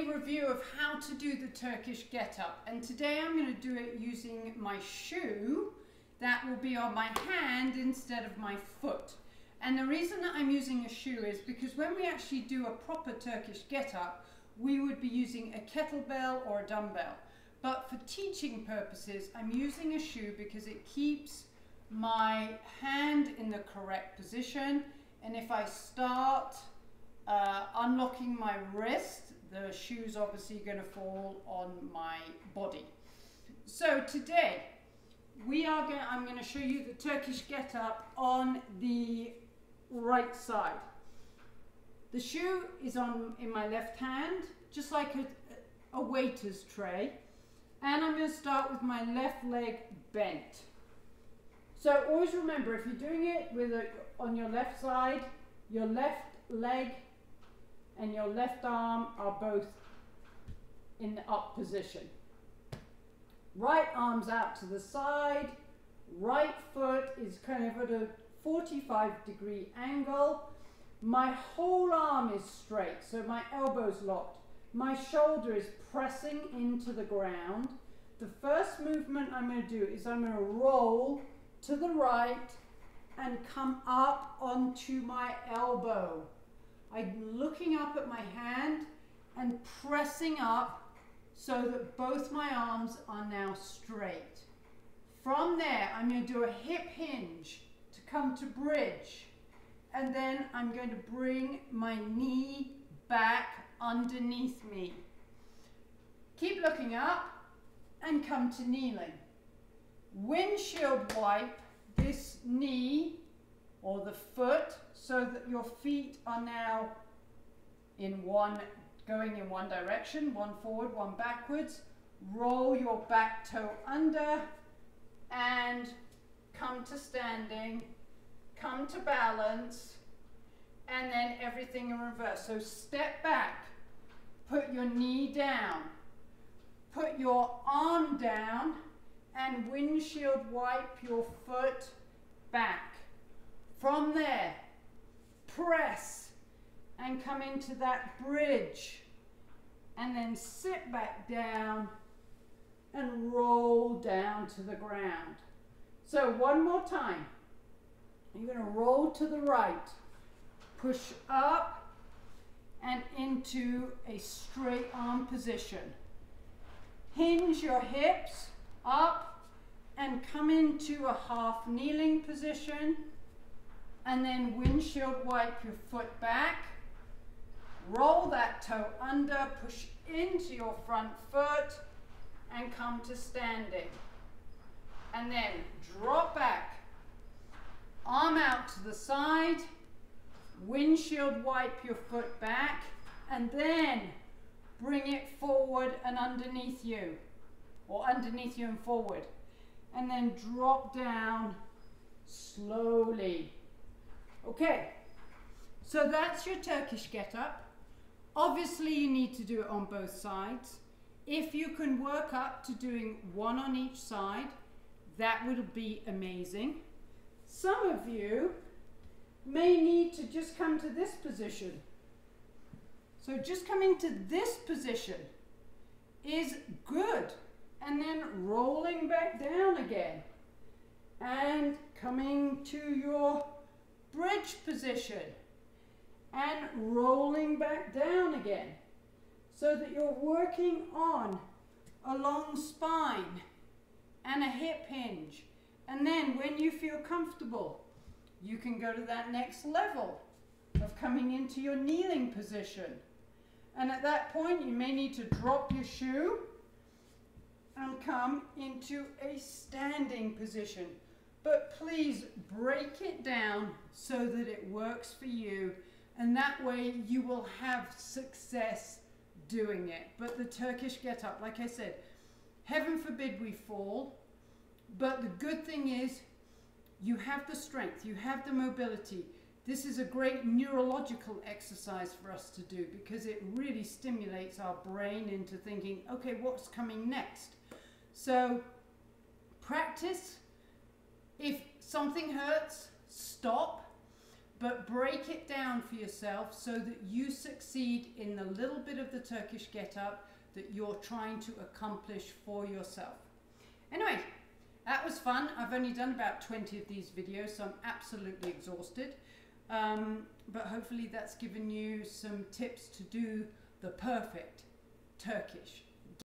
a review of how to do the Turkish get up and today I'm going to do it using my shoe that will be on my hand instead of my foot. And the reason that I'm using a shoe is because when we actually do a proper Turkish get up, we would be using a kettlebell or a dumbbell. But for teaching purposes, I'm using a shoe because it keeps my hand in the correct position. And if I start uh, unlocking my wrist, the shoe's obviously going to fall on my body. So today, we are going I'm going to show you the Turkish get up on the right side. The shoe is on in my left hand, just like a, a waiter's tray. And I'm going to start with my left leg bent. So always remember, if you're doing it with a, on your left side, your left leg and your left arm are both in the up position. Right arm's out to the side, right foot is kind of at a 45 degree angle. My whole arm is straight, so my elbow's locked. My shoulder is pressing into the ground. The first movement I'm going to do is I'm going to roll to the right and come up onto my elbow. I'm looking up at my hand and pressing up so that both my arms are now straight. From there, I'm going to do a hip hinge to come to bridge. And then I'm going to bring my knee back underneath me. Keep looking up and come to kneeling. Windshield wipe this knee or the foot so that your feet are now in one, going in one direction, one forward, one backwards. Roll your back toe under and come to standing, come to balance, and then everything in reverse. So step back, put your knee down, put your arm down, and windshield wipe your foot back. From there, press and come into that bridge and then sit back down and roll down to the ground. So one more time. You're going to roll to the right, push up and into a straight arm position. Hinge your hips up and come into a half kneeling position and then windshield wipe your foot back. Roll that toe under, push into your front foot and come to standing. And then drop back. Arm out to the side, windshield wipe your foot back, and then bring it forward and underneath you, or underneath you and forward. And then drop down slowly. Okay, so that's your Turkish get up. Obviously you need to do it on both sides. If you can work up to doing one on each side, that would be amazing. Some of you may need to just come to this position. So just coming to this position is good. And then rolling back down again. And coming to your bridge position and rolling back down again so that you're working on a long spine and a hip hinge. And then when you feel comfortable, you can go to that next level of coming into your kneeling position. And at that point, you may need to drop your shoe and come into a standing position but please break it down so that it works for you and that way you will have success doing it. But the Turkish get up, like I said, heaven forbid we fall, but the good thing is you have the strength, you have the mobility. This is a great neurological exercise for us to do because it really stimulates our brain into thinking, okay, what's coming next? So practice if something hurts, stop. but break it down for yourself so that you succeed in the little bit of the Turkish get up that you're trying to accomplish for yourself. Anyway, that was fun. I've only done about 20 of these videos, so I'm absolutely exhausted. Um, but hopefully that's given you some tips to do the perfect Turkish